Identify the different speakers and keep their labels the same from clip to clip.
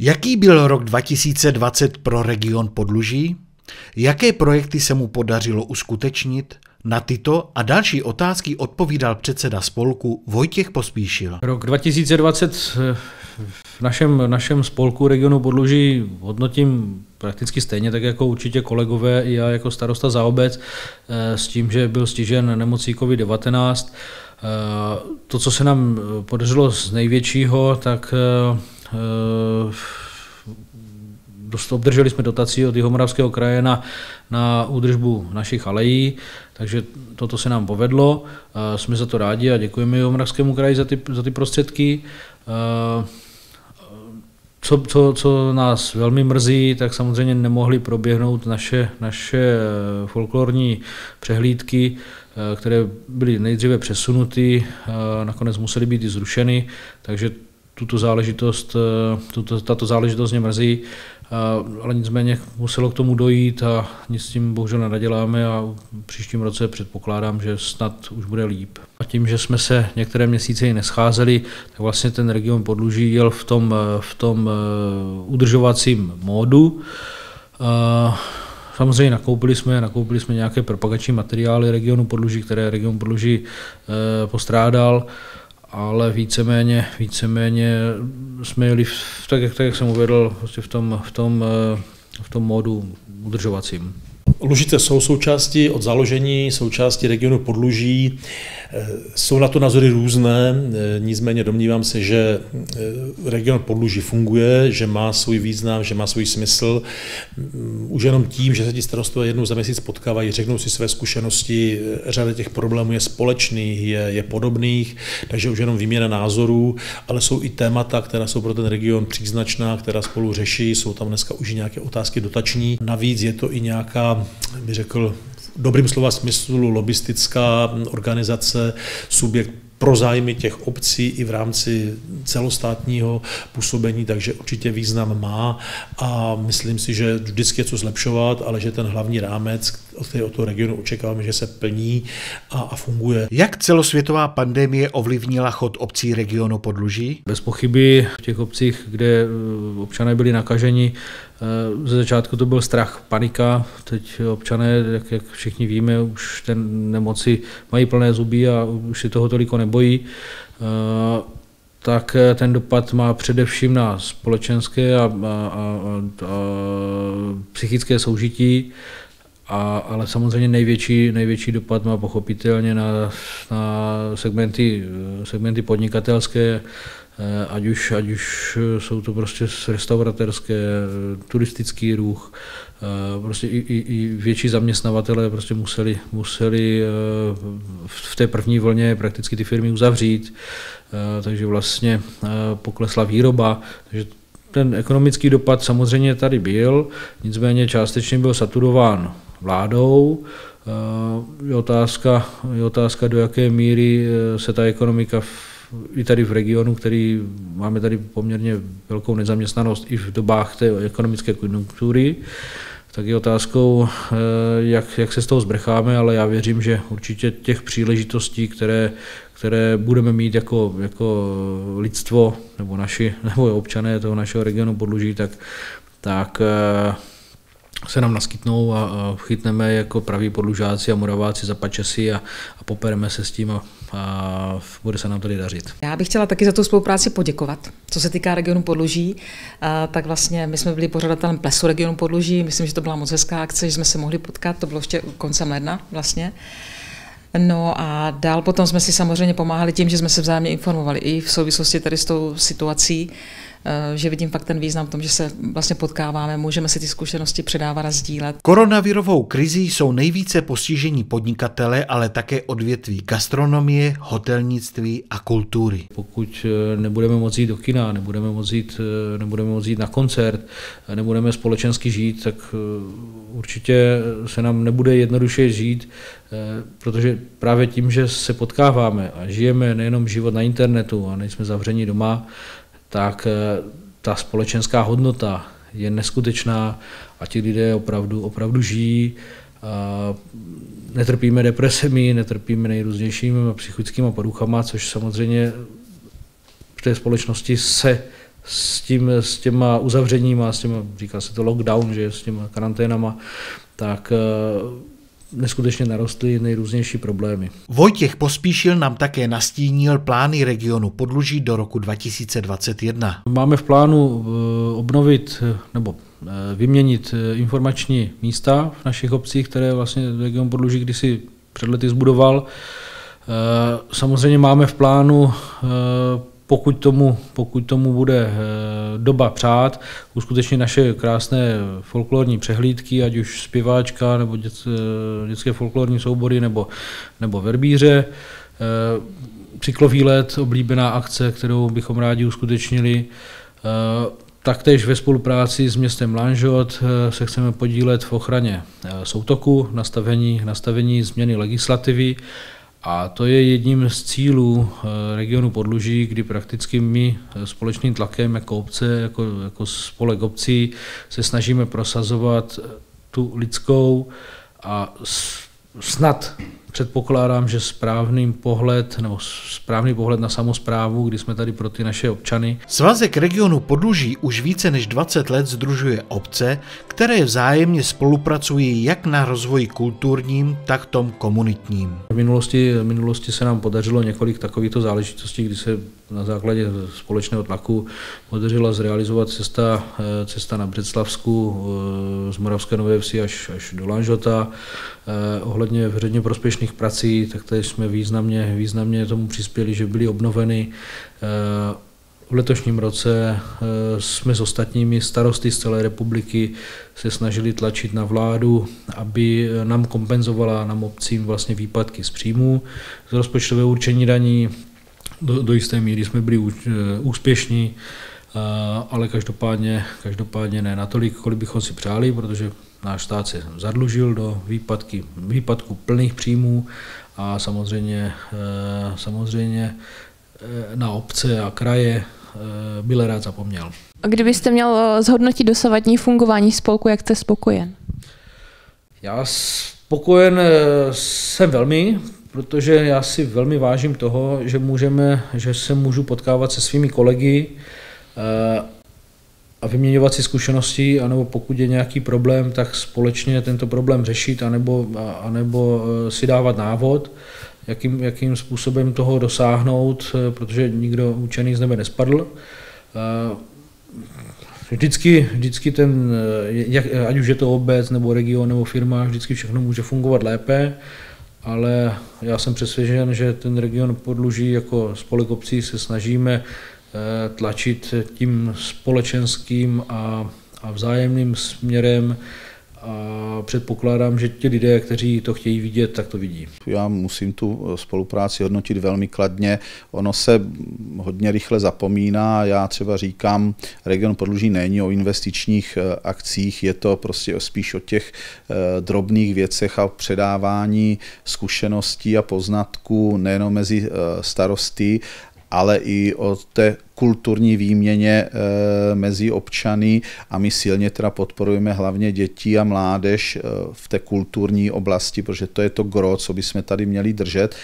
Speaker 1: Jaký byl rok 2020 pro region Podluží? Jaké projekty se mu podařilo uskutečnit? Na tyto a další otázky odpovídal předseda spolku Vojtěch Pospíšil.
Speaker 2: Rok 2020 v našem, našem spolku regionu Podluží hodnotím prakticky stejně, tak jako určitě kolegové i já jako starosta za obec, eh, s tím, že byl stižen nemocí COVID-19. Eh, to, co se nám podařilo z největšího, tak eh, obdrželi jsme dotaci od Jihomoravského kraje na, na údržbu našich alejí, takže toto se nám povedlo. Jsme za to rádi a děkujeme Jihomoravskému kraji za ty, za ty prostředky. Co, co, co nás velmi mrzí, tak samozřejmě nemohly proběhnout naše, naše folklorní přehlídky, které byly nejdříve přesunuty, nakonec musely být i zrušeny, takže tuto záležitost, tuto, tato záležitost mě mrzí ale nicméně muselo k tomu dojít a nic s tím bohužel nenaděláme a v příštím roce předpokládám, že snad už bude líp. A tím, že jsme se některé měsíce i nescházeli, tak vlastně ten region Podluží jel v tom, v tom eh, udržovacím módu. Samozřejmě nakoupili jsme, nakoupili jsme nějaké propagační materiály regionu Podluží, které region Podluží eh, postrádal ale víceméně, víceméně jsme jeli v, tak, jak, tak, jak jsem uvedl, vlastně v tom, v tom, eh, v tom módu udržovacím.
Speaker 3: Lužice jsou součástí od založení, součástí regionu Podluží. Eh, jsou na to názory různé, eh, nicméně domnívám se, že eh, region Podluží funguje, že má svůj význam, že má svůj smysl. Mm, už jenom tím, že se ti starostové jednou za měsíc potkávají, řeknou si své zkušenosti, řada těch problémů je společných, je, je podobných, takže už jenom výměna názorů, ale jsou i témata, která jsou pro ten region příznačná, která spolu řeší, jsou tam dneska už nějaké otázky dotační. Navíc je to i nějaká, bych řekl, dobrým slova smyslu lobistická organizace, subjekt pro zájmy těch obcí i v rámci celostátního působení, takže určitě význam má. A myslím si, že vždycky je co zlepšovat, ale že ten hlavní rámec, od toho regionu očekáváme, že se plní a, a funguje.
Speaker 1: Jak celosvětová pandemie ovlivnila chod obcí regionu Podluží?
Speaker 2: Bez pochyby v těch obcích, kde eh, občané byli nakaženi, eh, ze začátku to byl strach, panika, teď občané, jak, jak všichni víme, už ten nemoci mají plné zuby a už si toho toliko nebojí eh, tak ten dopad má především na společenské a, a, a, a psychické soužití a, ale samozřejmě největší, největší dopad má pochopitelně na, na segmenty, segmenty podnikatelské, eh, ať už, ať už jsou to prostě restauratérské, turistický ruch, eh, prostě i, i, i větší zaměstnavatele prostě museli, museli eh, v té první vlně prakticky ty firmy uzavřít, takže vlastně poklesla výroba, takže ten ekonomický dopad samozřejmě tady byl, nicméně částečně byl saturován vládou. Eh, je otázka, je otázka, do jaké míry eh, se ta ekonomika v, i tady v regionu, který máme tady poměrně velkou nezaměstnanost i v dobách té ekonomické konjunktury, tak je otázkou, eh, jak, jak se z toho zbrecháme, ale já věřím, že určitě těch příležitostí, které, které budeme mít jako, jako lidstvo nebo naši nebo občané toho našeho regionu podluží, tak, tak se nám naskytnou a, a chytneme jako praví podlužáci a moraváci za pačesy a, a popereme se s tím a, a bude se nám tady dařit.
Speaker 4: Já bych chtěla taky za tu spolupráci poděkovat. Co se týká regionu Podluží, a, tak vlastně my jsme byli pořadatelem plesu regionu Podluží, myslím, že to byla moc hezká akce, že jsme se mohli potkat, to bylo ještě koncem ledna vlastně. No a dál potom jsme si samozřejmě pomáhali tím, že jsme se vzájemně informovali i v souvislosti tady s tou situací, že vidím fakt ten význam v tom, že se vlastně potkáváme, můžeme si ty zkušenosti předávat a sdílet.
Speaker 1: Koronavirovou krizí jsou nejvíce postižení podnikatele, ale také odvětví gastronomie, hotelnictví a kultury.
Speaker 2: Pokud eh, nebudeme moci jít do kina, nebudeme moci jít, eh, nebudeme moci jít na koncert, nebudeme společensky žít, tak určitě se nám nebude jednoduše žít, protože právě tím, že se potkáváme a žijeme nejenom život na internetu a nejsme zavření doma, tak eh, ta společenská hodnota je neskutečná a ti lidé opravdu, opravdu žijí. Netrpíme depresemi, netrpíme nejrůznějšími psychickými poruchama, což samozřejmě v té společnosti se s, tím, s těma uzavřeníma, s těma, říká se to lockdown, že s těma karanténama, tak neskutečně narostly nejrůznější problémy.
Speaker 1: Vojtěch Pospíšil nám také nastínil plány regionu Podluží do roku 2021.
Speaker 2: Máme v plánu obnovit nebo vyměnit informační místa v našich obcích, které vlastně region Podluží kdysi před lety zbudoval. Eh, samozřejmě máme v plánu, eh, pokud tomu, pokud tomu bude eh, doba přát, uskutečnit naše krásné folklorní přehlídky, ať už zpěváčka, nebo dětské folklorní soubory, nebo, nebo verbíře. Cyklovýlet, oblíbená akce, kterou bychom rádi uskutečnili. Taktéž ve spolupráci s městem Lanžot se chceme podílet v ochraně soutoku, nastavení, nastavení změny legislativy a to je jedním z cílů eh, regionu Podluží, kdy prakticky my eh, společným tlakem jako obce, jako, jako spolek obcí se snažíme prosazovat eh, tu lidskou a snad předpokládám, že správný pohled nebo správný pohled na samozprávu, kdy jsme tady pro ty naše občany.
Speaker 1: Svazek regionu Podluží už více než 20 let združuje obce, které vzájemně spolupracují jak na rozvoji kulturním, tak tom komunitním.
Speaker 2: V minulosti, v minulosti se nám podařilo několik takovýchto záležitostí, kdy se na základě společného tlaku podařila zrealizovat cesta, eh, cesta na Břeclavsku eh, z Moravské Nové Vsi až, až do Lanžota. Eh, ohledně veřejně prospěšných prací, tak tady jsme významně, významně tomu přispěli, že byly obnoveny. V letošním roce jsme s ostatními starosty z celé republiky se snažili tlačit na vládu, aby nám kompenzovala nám obcím vlastně výpadky z příjmů z rozpočtového určení daní, do, do jisté míry jsme byli eh, úspěšní, ale každopádně, každopádně ne natolik, kolik bychom si přáli, protože náš stát se zadlužil do výpadky, výpadku plných příjmů a samozřejmě, eh, samozřejmě eh, na obce a kraje byl rád zapomněl.
Speaker 5: A kdybyste měl zhodnotit dosavadní fungování spolku, jak jste spokojen?
Speaker 2: Já spokojen jsem velmi, protože já si velmi vážím toho, že, můžeme, že se můžu potkávat se svými kolegy eh, a vyměňovat si zkušenosti, anebo pokud je nějaký problém, tak společně tento problém řešit, anebo, anebo eh, si dávat návod, jakým, jakým způsobem toho dosáhnout, eh, protože nikdo učený z nebe nespadl. Vždycky, vždycky ten, jak, ať už je to obec, nebo region, nebo firma, vždycky všechno může fungovat lépe ale já jsem přesvědčen, že ten region podluží jako spolek obcí se snažíme eh, tlačit tím společenským a, a vzájemným směrem a předpokládám, že ti lidé, kteří to chtějí vidět, tak to vidí.
Speaker 6: Já musím tu spolupráci hodnotit velmi kladně. Ono se hodně rychle zapomíná. Já třeba říkám, region Podluží není o investičních eh, akcích, je to prostě spíš o těch eh, drobných věcech a předávání zkušeností a poznatků nejen mezi eh, starosty, ale i o té kulturní výměně e, mezi občany. A my silně teda podporujeme hlavně děti a mládež e, v té kulturní oblasti, protože to je to gro, co bychom tady měli držet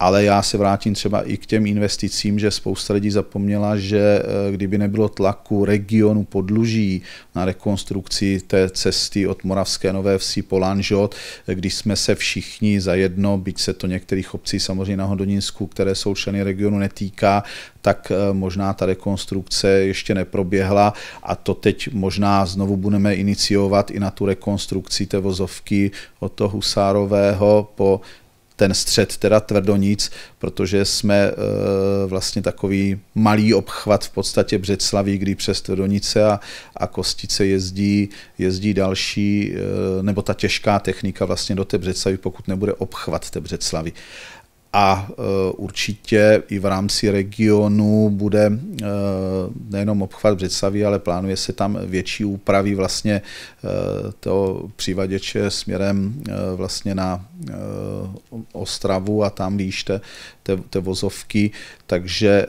Speaker 6: ale já se vrátím třeba i k těm investicím, že spousta lidí zapomněla, že eh, kdyby nebylo tlaku regionu podluží na rekonstrukci té cesty od Moravské Nové Vsi po Lanžot, když jsme se všichni za jedno, byť se to některých obcí samozřejmě na Hodoninsku, které jsou členy regionu netýká, tak eh, možná ta rekonstrukce ještě neproběhla. A to teď možná znovu budeme iniciovat i na tu rekonstrukci té vozovky od toho Husárového po ten střed teda tvrdonic, protože jsme e, vlastně takový malý obchvat v podstatě Břeclaví, kdy přes tvrdonice a, a Kostice jezdí, jezdí další, e, nebo ta těžká technika vlastně do té Břeclavy, pokud nebude obchvat té Břeclavy a e, určitě i v rámci regionu bude e, nejenom obchvat Břeclaví, ale plánuje se tam větší úpravy vlastně e, toho přivaděče směrem vlastně na Ostravu a tam výš té vozovky, takže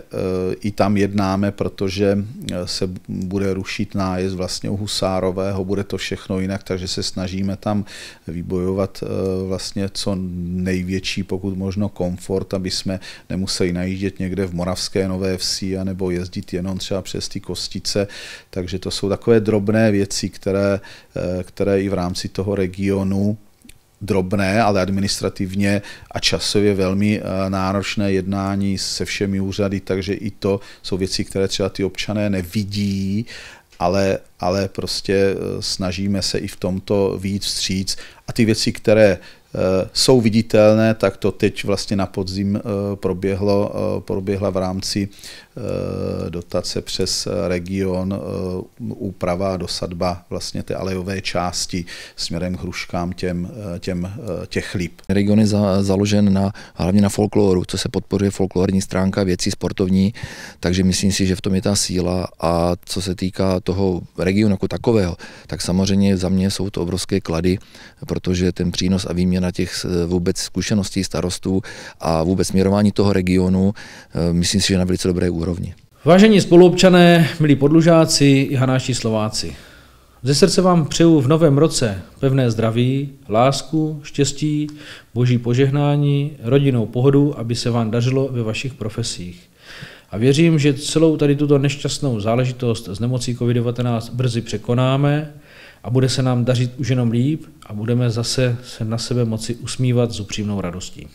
Speaker 6: i tam jednáme, protože se bude rušit nájezd vlastně u Husárového, bude to všechno jinak, takže se snažíme tam vybojovat vlastně co největší, pokud možno komfort komfort, aby jsme nemuseli najíždět někde v Moravské Nové Vsi, anebo jezdit jenom třeba přes ty kostice. Takže to jsou takové drobné věci, které, které i v rámci toho regionu drobné, ale administrativně a časově velmi eh, náročné jednání se všemi úřady, takže i to jsou věci, které třeba ty občané nevidí, ale, ale prostě eh, snažíme se i v tomto víc vstříc a ty věci, které Eh, jsou viditelné, tak to teď vlastně na podzim eh, proběhlo, proběhla v rámci dotace přes region úprava a dosadba vlastně té alejové části směrem k hruškám těm, těm těch líp.
Speaker 7: Region je za, založen na, hlavně na folkloru, co se podporuje folklorní stránka věcí sportovní, takže myslím si, že v tom je ta síla a co se týká toho regionu jako takového, tak samozřejmě za mě jsou to obrovské klady, protože ten přínos a výměna na těch eh, vůbec zkušeností starostů a vůbec směrování toho regionu, eh, myslím si, že na velice dobré úrovni.
Speaker 2: Vážení spoluobčané, milí podlužáci i hanáští Slováci, ze srdce vám přeju v novém roce pevné zdraví, lásku, štěstí, boží požehnání, rodinnou pohodu, aby se vám dařilo ve vašich profesích. A věřím, že celou tady tuto nešťastnou záležitost z nemocí COVID-19 brzy překonáme a bude se nám dařit už jenom líp a budeme zase se na sebe moci usmívat s upřímnou radostí.